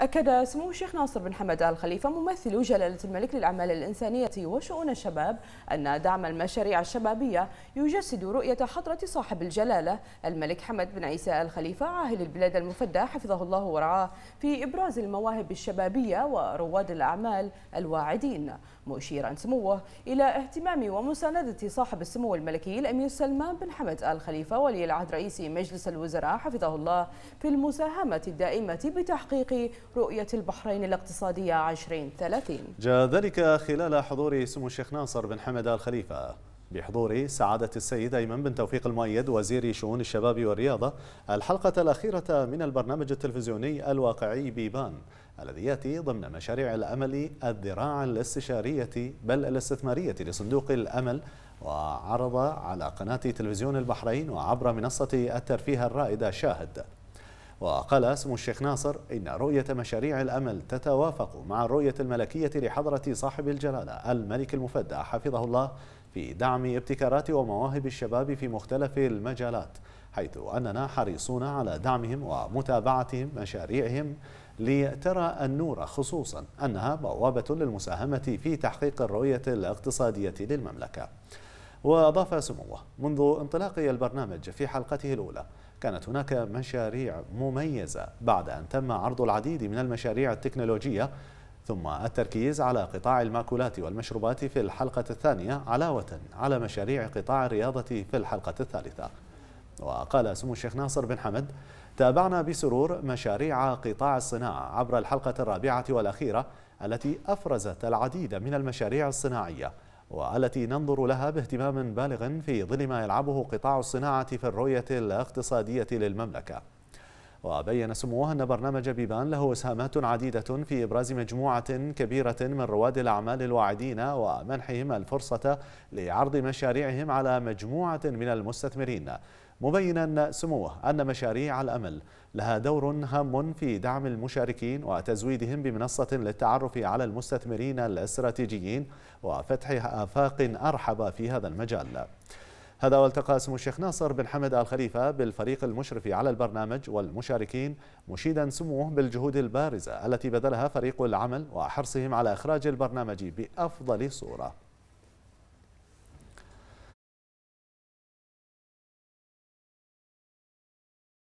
أكد سمو الشيخ ناصر بن حمد آل خليفة ممثل جلالة الملك للأعمال الإنسانية وشؤون الشباب أن دعم المشاريع الشبابية يجسد رؤية حضرة صاحب الجلالة الملك حمد بن عيسى آل خليفة عاهل البلاد المفدى حفظه الله ورعاه في إبراز المواهب الشبابية ورواد الأعمال الواعدين. مشيرا سموه إلى اهتمام ومساندة صاحب السمو الملكي الأمير سلمان بن حمد آل خليفة ولي العهد رئيس مجلس الوزراء حفظه الله في المساهمة الدائمة بتحقيق رؤية البحرين الاقتصادية 2030 جاء ذلك خلال حضور سمو الشيخ ناصر بن حمد آل خليفة. بحضور سعادة السيد أيمن بن توفيق المؤيد وزير شؤون الشباب والرياضة الحلقة الأخيرة من البرنامج التلفزيوني الواقعي بيبان الذي يأتي ضمن مشاريع الأمل الذراع الاستشارية بل الاستثمارية لصندوق الأمل وعرض على قناة تلفزيون البحرين وعبر منصة الترفيه الرائدة شاهد. وقال سمو الشيخ ناصر إن رؤية مشاريع الأمل تتوافق مع الرؤية الملكية لحضرة صاحب الجلالة الملك المفدى حفظه الله في دعم ابتكارات ومواهب الشباب في مختلف المجالات حيث أننا حريصون على دعمهم ومتابعتهم مشاريعهم لترى النور خصوصا أنها بوابة للمساهمة في تحقيق الرؤية الاقتصادية للمملكة. وأضاف سموه منذ انطلاق البرنامج في حلقته الأولى كانت هناك مشاريع مميزة بعد أن تم عرض العديد من المشاريع التكنولوجية ثم التركيز على قطاع المأكولات والمشروبات في الحلقة الثانية علاوة على مشاريع قطاع الرياضة في الحلقة الثالثة. وقال سمو الشيخ ناصر بن حمد تابعنا بسرور مشاريع قطاع الصناعة عبر الحلقة الرابعة والأخيرة التي أفرزت العديد من المشاريع الصناعية والتي ننظر لها باهتمام بالغ في ظل ما يلعبه قطاع الصناعة في الرؤية الاقتصادية للمملكة. وبين سموه أن برنامج بيبان له إسهامات عديدة في إبراز مجموعة كبيرة من رواد الأعمال الواعدين ومنحهم الفرصة لعرض مشاريعهم على مجموعة من المستثمرين. مبينا سموه أن مشاريع الأمل لها دور هام في دعم المشاركين وتزويدهم بمنصة للتعرف على المستثمرين الاستراتيجيين وفتح آفاق أرحب في هذا المجال. هذا والتقى سمو الشيخ ناصر بن حمد آل خليفة بالفريق المشرف على البرنامج والمشاركين مشيدا سموه بالجهود البارزة التي بذلها فريق العمل وحرصهم على إخراج البرنامج بأفضل صورة.